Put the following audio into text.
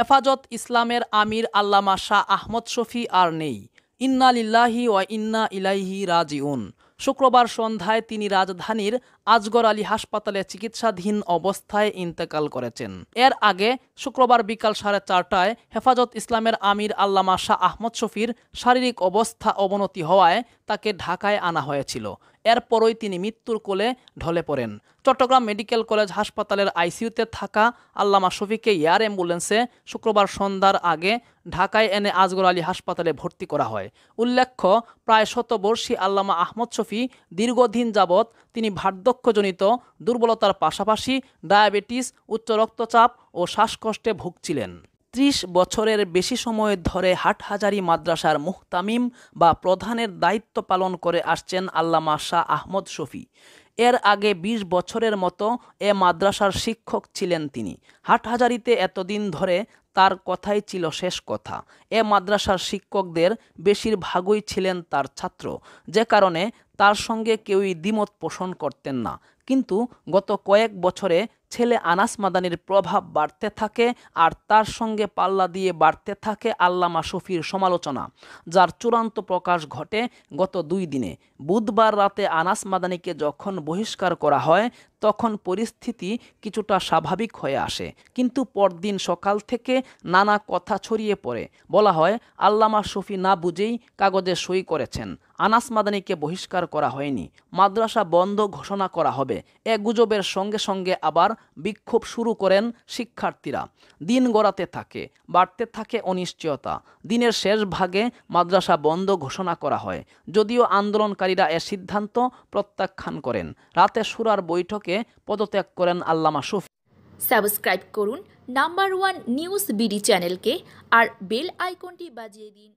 হেফাজত ইসলামের আমির আল্লামা শাহ আহমদ শফি আর নেই। ইন্না লিল্লাহি ইন্না ইলাইহি রাজিউন। শুক্রবার সন্ধ্যায় তিনি রাজধানীর আজগর আলী হাসপাতালে চিকিৎসাধীন অবস্থায় ইন্তেকাল করেছেন। এর আগে শুক্রবার বিকাল সাড়ে চারটায় হেফাজত ইসলামের আমির আল্লামা শাহ আহমদ শফির শারীরিক অবস্থা অবনতি হওয়ায় তাকে ঢাকায় আনা হয়েছিল। এরপরই তিনি মৃত্যুর কোলে ঢলে পড়েন। চট্টগ্রাম মেডিকেল কলেজ হাসপাতালের আইসিইউতে থাকা আল্লামা শফিকে এয়ার অ্যাম্বুলেন্সে শুক্রবার সন্ধ্যার আগে ঢাকায় এনে আজগর আলী হাসপাতালে ভর্তি করা হয়। উল্লেখ্য, প্রায় শতবর্ষী আল্লামা আহমদ শফি দীর্ঘদিন যাবৎ তিনি বার্ধক্যজনিত দুর্বলতার পাশাপাশি ডায়াবেটিস, উচ্চ রক্তচাপ ও শ্বাসকষ্টে ভুগছিলেন। ত্রিশ বছরের বেশি সময় ধরে হাটহাজারি মাদ্রাসার মুহতামিম বা প্রধানের দায়িত্ব পালন করে আসছেন আল্লামা শাহ আহমদ শফি। এর আগে ২০ বছরের মতো এ মাদ্রাসার শিক্ষক ছিলেন তিনি। হাটহাজারিতে এতদিন ধরে তার কথাই ছিল শেষ কথা। এ মাদ্রাসার শিক্ষকদের বেশিরভাগই ছিলেন তার ছাত্র। যে কারণে তার সঙ্গে কেউই দ্বিমত পোষণ করতেন না। কিন্তু গত কয়েক বছরে ছেলে আনাস মাদানির প্রভাব বাড়তে থাকে আর তার সঙ্গে পাল্লা দিয়ে বাড়তে থাকে আল্লামা শফির সমালোচনা, যার চূড়ান্ত প্রকাশ ঘটে গত দুই দিনে। বুধবার রাতে আনাস মাদানিকে যখন বহিষ্কার করা হয় তখন পরিস্থিতি কিছুটা স্বাভাবিক হয়ে আসে। কিন্তু পরদিন সকাল থেকে নানা কথা ছড়িয়ে পড়ে। বলা হয়, আল্লামা শফি না বুঝেই কাগজে সই করেছেন। আনাস মাদানিকে বহিষ্কার করা হয়নি। মাদ্রাসা বন্ধ ঘোষণা করা হবে। এ গুজবের সঙ্গে সঙ্গে আবার বিক্ষোভ শুরু করেন শিক্ষার্থীরা। দিন গড়াতে থাকে, বাড়তে থাকে অনিশ্চয়তা। দিনের শেষ ভাগে মাদ্রাসা বন্ধ ঘোষণা করা হয়। যদিও আন্দোলনকারীরা এ সিদ্ধান্ত প্রত্যাখ্যান করেন। রাতে সুরার বৈঠকে পদত্যাগ করেন আল্লামা শফি। সাবস্ক্রাইব করুন নাম্বার ওয়ান নিউজ বিডি চ্যানেলকে আর বেল আইকনটি বাজিয়ে দিন।